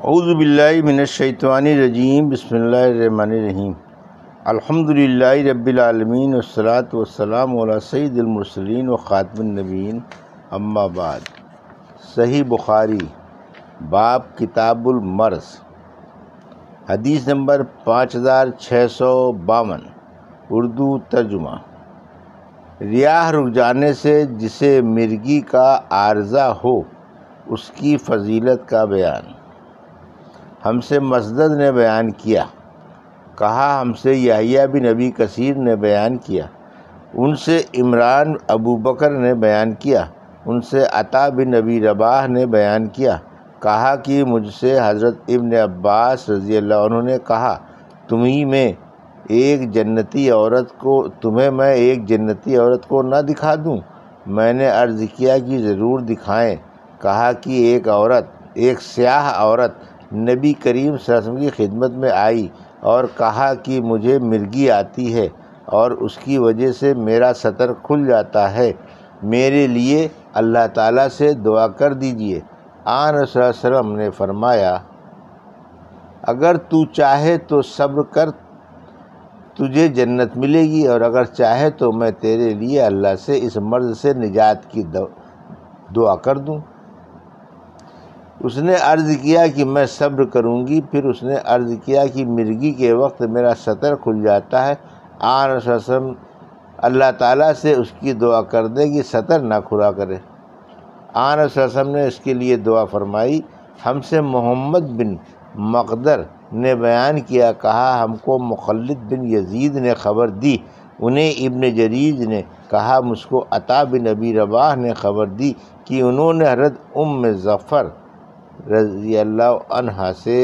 अउज़बिल्लिमिनशैतवानरजीम बसमीम अल्हम्दुलिल्लाह रब्बिल वस्सलातु वस्सलाम अला सय्यिदिल व ख़ातमुन अम्मा बाद। सही बुखारी, बाब किताबुल मर्स। हदीस नंबर पाँच हज़ार छः सौ बावन। उर्दू तर्जुमा। रियाह रुक जाने से जिसे मिर्गी का आर्जा हो, उसकी फजीलत का बयान। हमसे मसदद ने बयान किया। कहा, हमसे याहिया बिन नबी कसीर ने बयान किया। उनसे इमरान अबू बकर ने बयान किया। उनसे अता बिन नबी रबाह ने बयान किया। कहा कि मुझसे हज़रत इब्न अब्बास रज़ी अल्लाह उन्होंने कहा तुम्ही में एक जन्नती औरत को, तुम्हें मैं एक जन्नती औरत को न दिखा दूँ? मैंने अर्ज़ किया कि ज़रूर दिखाएँ। कहा कि एक औरत, एक स्याह औरत नबी करीम वसल्लम की खिदमत में आई और कहा कि मुझे मिर्गी आती है और उसकी वजह से मेरा सतर खुल जाता है। मेरे लिए अल्लाह ताला से दुआ कर दीजिए। आन वसल्लम ने फरमाया, अगर तू चाहे तो सब्र कर, तुझे जन्नत मिलेगी और अगर चाहे तो मैं तेरे लिए अल्लाह से इस मर्ज़ से निजात की दुआ कर दूँ। उसने अर्ज़ किया कि मैं सब्र करूँगी, फिर उसने अर्ज़ किया कि मिर्गी के वक्त मेरा सतर खुल जाता है। आन रसम, अल्लाह ताला से उसकी दुआ कर दे कि सतर ना खुला करे। आन रसम ने इसके लिए दुआ फरमाई, हमसे मोहम्मद बिन मकदर ने बयान किया, कहा, हमको मुखलद बिन यजीद ने ख़बर दी। उन्हें इब्न जरीज ने कहा, मुझको अता बिन नबी रबाह ने ख़बर दी कि उन्होंने हरत उम ज़फ़र रज़ी अल्लाह से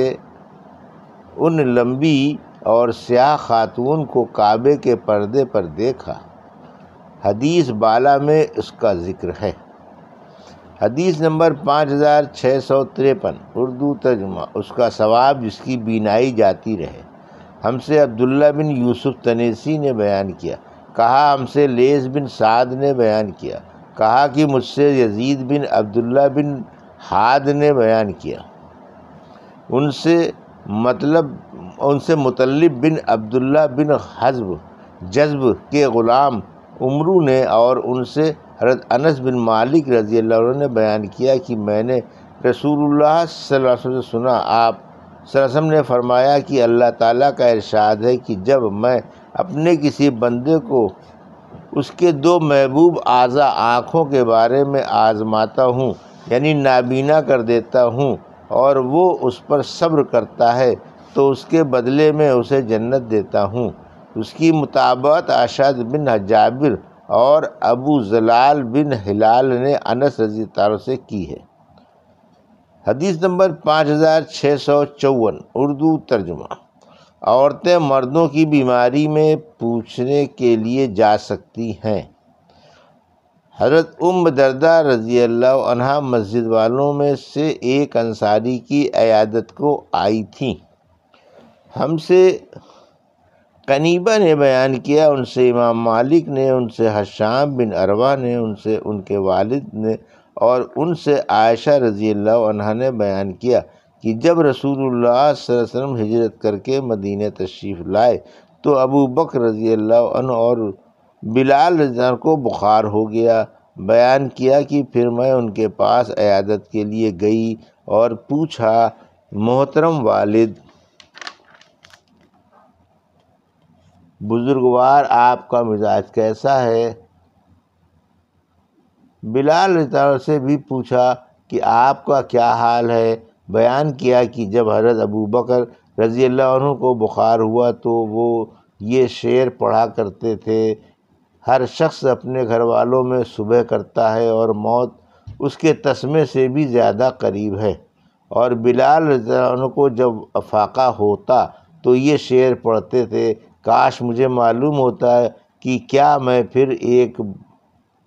उन लंबी और स्याह खातून को काबे के पर्दे पर देखा। हदीस बाला में उसका ज़िक्र है। हदीस नंबर पाँच हज़ार छः सौ तिरपन, उर्दू तर्जुमा, उसका सवाब जिसकी बीनाई जाती रहे। हमसे अब्दुल्ला बिन यूसुफ तनेसी ने बयान किया। कहा, हमसे लेस बिन साद ने बयान किया। कहा कि मुझसे यजीद बिन अब्दुल्ला बिन हाद ने बयान किया। उनसे मतलब उनसे मुतलब बिन अब्दुल्ला बिन हजब, जज्ब के ग़ुलाम उमरू ने और उनसे हरत अनस बिन मालिक रज़ी अल्लाह ने बयान किया कि मैंने रसूलुल्लाह वसल्लम से सुना, आप सरसम ने फरमाया कि अल्लाह ताला का इरशाद है कि जब मैं अपने किसी बंदे को उसके दो महबूब आज़ा आँखों के बारे में आज़माता हूँ यानी नाबीना कर देता हूँ और वो उस पर सब्र करता है तो उसके बदले में उसे जन्नत देता हूँ। उसकी मुताबत आशाद बिन हजाबिर और अबू जलाल बिन हिलाल ने अनस रज़ी तारों से की है। हदीस नंबर पाँच हज़ार छः सौ चौवन, उर्दू तर्जुमा। औरतें मर्दों की बीमारी में पूछने के लिए जा सकती हैं। हज़रत उम दरदा रज़ी अल्लाह मस्जिद वालों में से एक अंसारी की अयादत को आई थी। हमसे कनीबा ने बयान किया, उनसे इमाम मालिक ने, उनसे हशाम बिन अरवा ने, उनसे उनके वालिद ने और उनसे आयशा रज़ी अल्लाह ने बयान किया कि जब रसूलुल्लाह वसल्लम हिजरत करके मदीने तशरीफ़ लाए तो अबू बकर रज़ी अल्लाह और बिलाल रजा को बुखार हो गया। बयान किया कि फिर मैं उनके पास अयादत के लिए गई और पूछा, मोहतरम वालिद, बुज़ुर्गवार आपका मिजाज कैसा है? बिलाल रजा से भी पूछा कि आपका क्या हाल है? बयान किया कि जब हज़रत अबू बकर रज़ी अल्लाह को बुखार हुआ तो वो ये शेर पढ़ा करते थे हर शख्स अपने घर वालों में सुबह करता है और मौत उसके तस्मे से भी ज़्यादा करीब है। और बिलाल को जब अफाका होता तो ये शेर पढ़ते थे, काश मुझे मालूम होता है कि क्या मैं फिर एक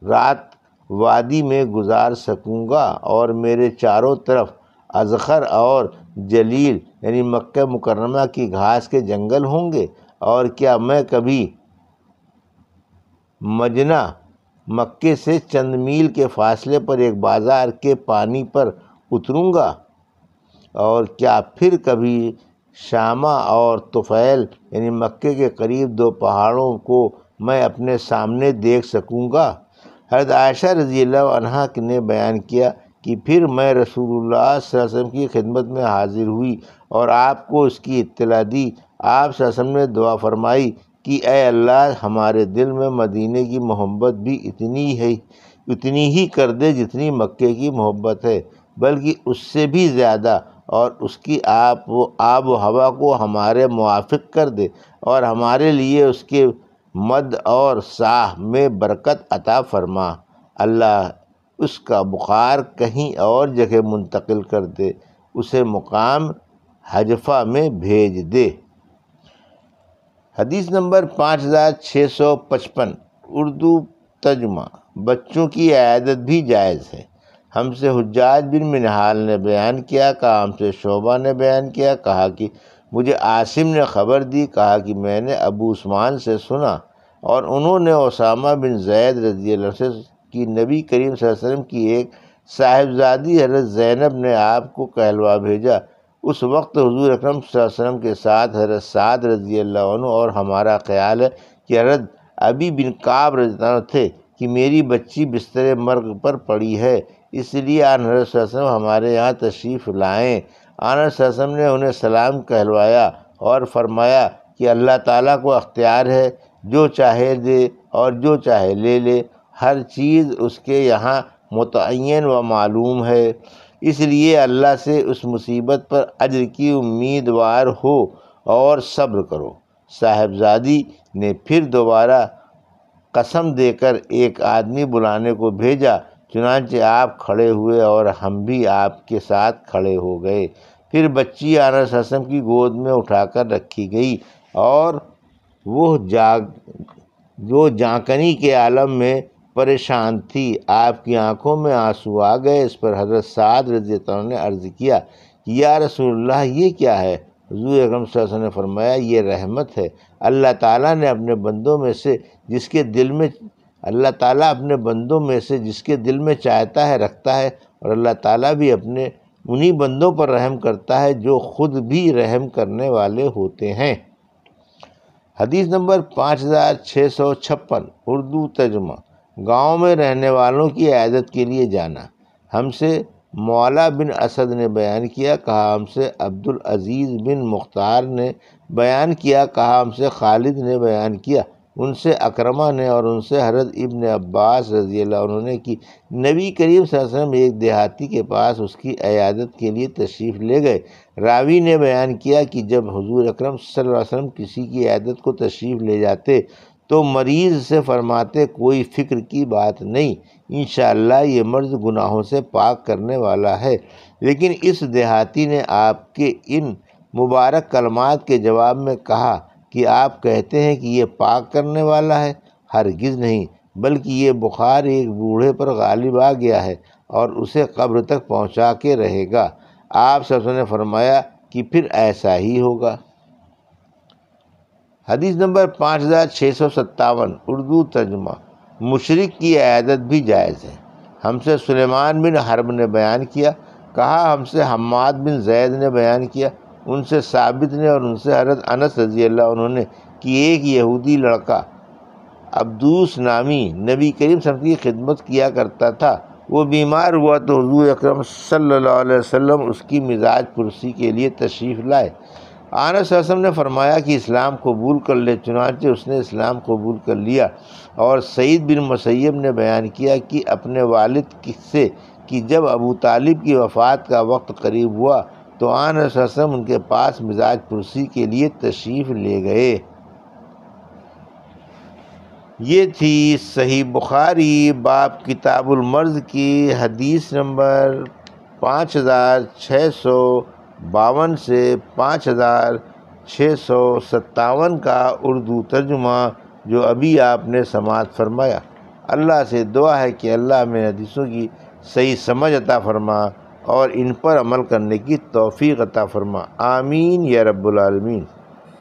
रात वादी में गुजार सकूँगा और मेरे चारों तरफ़ अजखर और जलील, यानी मक्का मुकरमा की घास के जंगल होंगे। और क्या मैं कभी मजना मक्के से चंद मील के फासले पर एक बाज़ार के पानी पर उतरूँगा और क्या फिर कभी शामा और तुफ़ैल, यानी मक्के के करीब दो पहाड़ों को मैं अपने सामने देख सकूँगा? हरद आयशा रज़ी ने बयान किया कि फिर मैं रसूलुल्लाह वसल्लम की खिदमत में हाजिर हुई और आपको उसकी इत्तला दी। आप ने दुआ फरमाई कि अय अल्लाह, हमारे दिल में मदीने की मोहब्बत भी इतनी है, उतनी ही कर दे जितनी मक्के की मोहब्बत है, बल्कि उससे भी ज़्यादा, और उसकी आप वो आब व हवा को हमारे मुआफ़ कर दे, और हमारे लिए उसके मद और साह में बरकत अता फरमा। अल्लाह, उसका बुखार कहीं और जगह मुंतकिल कर दे, उसे मुकाम हजफा में भेज दे। हदीस नंबर पाँच हज़ार छः सौ पचपन, उर्दू तर्जुमा। बच्चों की आदत भी जायज़ है। हमसे हुज्जाज बिन मिनहाल ने बयान किया, कहा, हमसे शोभा ने बयान किया, कहा कि मुझे आसिम ने ख़बर दी, कहा कि मैंने अबू उस्मान से सुना और उन्होंने ओसामा बिन जैद रज़ी से, कि नबी करीम वसल्लम की एक साहिबजादी हज़रत ज़ैनब ने आपको कहलवा भेजा। उस वक्त हजूर अक्रम वसल्लम के साथ हज़रत साद रज़ी और हमारा ख्याल है कि हज़रत अभी बिन काब रजता थे कि मेरी बच्ची बिस्तर मर्ग पर पड़ी है। इसलिए आन वसल्लम हमारे यहाँ तशरीफ़ लाएँ। आन ने उन्हें सलाम कहलवाया और फरमाया कि अल्लाह ताला को अख्तियार है, जो चाहे दे और जो चाहे ले ले। हर चीज़ उसके यहाँ मुतन व मालूम है। इसलिए अल्लाह से उस मुसीबत पर अजर की उम्मीदवार हो और सब्र करो। साहबजादी ने फिर दोबारा कसम देकर एक आदमी बुलाने को भेजा, चुनाचे आप खड़े हुए और हम भी आपके साथ खड़े हो गए। फिर बच्ची आनस हसम की गोद में उठाकर रखी गई और वो जाग जो जाकनी के आलम में परेशान थी। आपकी आँखों में आँसू आ गए। इस पर हज़रत साद रज़ी ने अर्ज़ किया कि, या रसूलुल्लाह, ये क्या है? हजूर ने फरमाया, ये रहमत है। अल्लाह ताला ने अपने बंदों में से जिसके दिल में, अल्लाह ताला अपने बंदों में से जिसके दिल में चाहता है, रखता है और अल्लाह ताला भी अपने, उन्हीं बंदों पर रहम करता है जो ख़ुद भी रहम करने वाले होते हैं। हदीस नंबर पाँच हज़ार छः सौ छप्पन, उर्दू तर्जुमा। गाँव में रहने वालों की आदत के लिए जाना। हमसे मौला बिन असद ने बयान किया, कहा हमसे अब्दुल अज़ीज़ बिन मुख्तार ने बयान किया, कहा हमसे खालिद ने बयान किया। उनसे अक्रमा ने और उनसे हरत इब्न अब्बास रज़ी उन्होंने की नबी करीम वसल्लम एक देहाती के पास उसकी अयादत के लिए तशरीफ़ ले गए। रावी ने बयान किया कि जब हजूर अकरम वसल्लम किसी की अयादत को तशरीफ़ ले जाते तो मरीज़ से फरमाते, कोई फ़िक्र की बात नहीं इन ये मर्ज़ गुनाहों से पाक करने वाला है। लेकिन इस देहाती ने आपके इन मुबारक कलमात के जवाब में कहा कि आप कहते हैं कि ये पाक करने वाला है, हरगिज़ नहीं, बल्कि ये बुखार एक बूढ़े पर गालिब आ गया है और उसे कब्र तक पहुँचा के रहेगा। आप सबसे ने फरमाया कि फिर ऐसा ही होगा। हदीस नंबर पाँच हज़ार छः सौ सत्तावन, उर्दू तर्जमा। मुशरक की आदत भी जायज़ है। हमसे सुलेमान बिन हरब ने बयान किया, कहा हमसे हमाद बिन जैद ने बयान किया, उनसे साबित ने और उनसे हरत अनस रज़ी अल्लाह उन्होंने कि एक यहूदी लड़का अब्दूस नामी नबी करीम सब की खिदमत किया करता था। वो बीमार हुआ तो हजूर अक्रम अलैहि वसल्लम उसकी मिजाज पुरसी के लिए तशरीफ़ लाए। आनस असम ने फरमाया कि इस्लाम कबूल कर ले, चुनाचे उसने इस्लाम कबूल कर लिया। और सईद बिन मसैब ने बयान किया कि अपने वालिद से कि जब अबू तालिब की वफ़ात का वक्त करीब हुआ तो आन रसम उनके पास मिजाज पुरसी के लिए तशरीफ़ ले गए। ये थी सही बुखारी बाप किताबुलमर्ज़ की हदीस नंबर पाँच हज़ार छः सौ बावन से पाँच हज़ार छः सौ सत्तावन का उर्दू तर्जुमा जो अभी आपने समाज फरमाया। अल्लाह से दुआ है कि अल्लाह में हदीसों की सही समझ अता फरमा और इन पर अमल करने की तोफ़ी अता फरमा। आमीन या रब्बुल आलमीन।